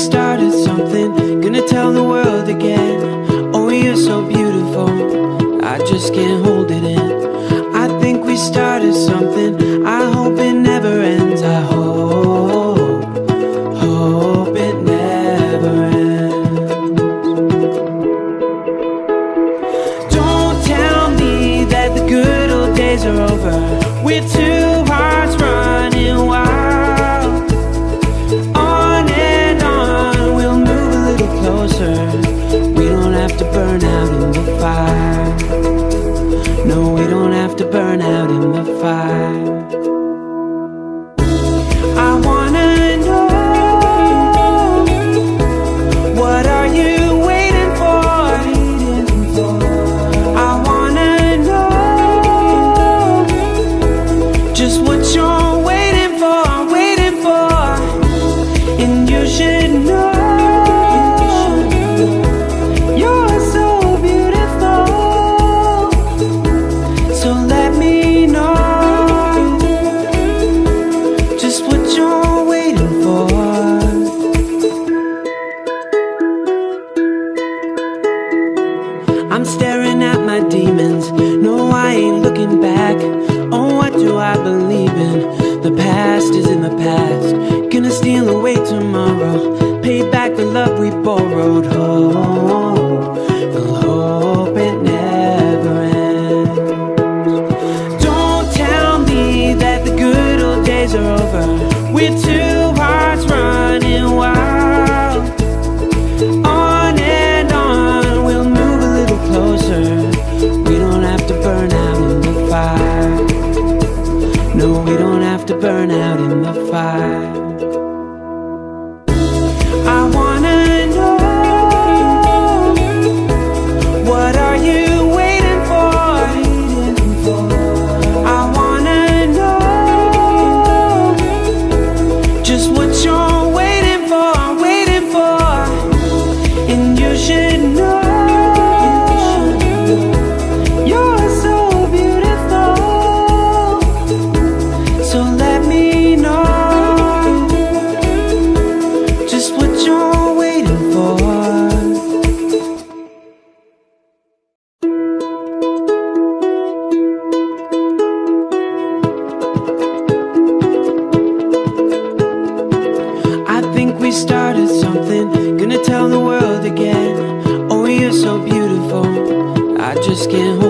started something. Gonna tell the world again. Oh, you're so beautiful. I just can't hold it in. I think we started something. I hope it never ends. I hope, hope it never ends. Don't tell me that the good old days are over. We're too I'm staring at my demons. No, I ain't looking back. Oh, what do I believe in? The past is in the past. Gonna steal away tomorrow. Pay back the love we borrowed. Oh, we'll hope it never ends. Don't tell me that the good old days are over. We're two to burn out in the fire. So let me know just what you're waiting for. I think we started something, gonna tell the world again. Oh, you're so beautiful, I just can't hold